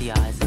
the eyes.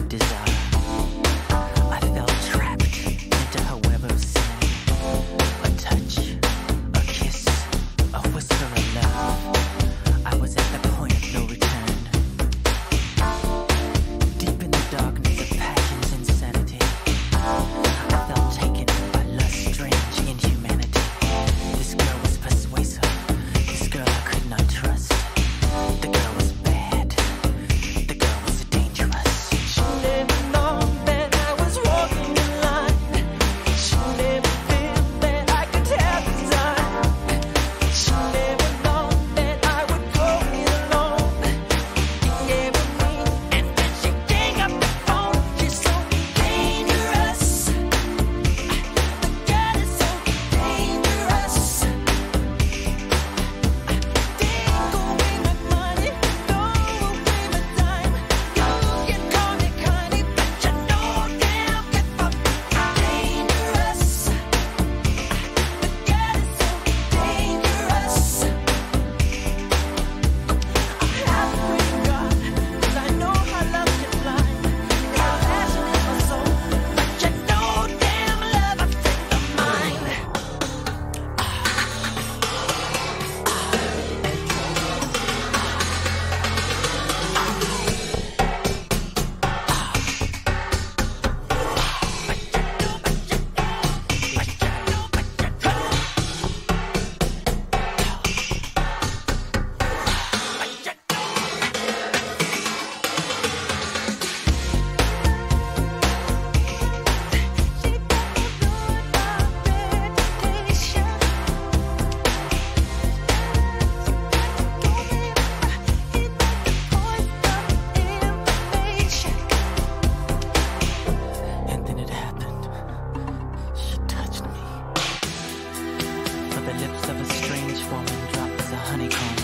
Each falling drops a honeycomb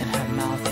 in her mouth.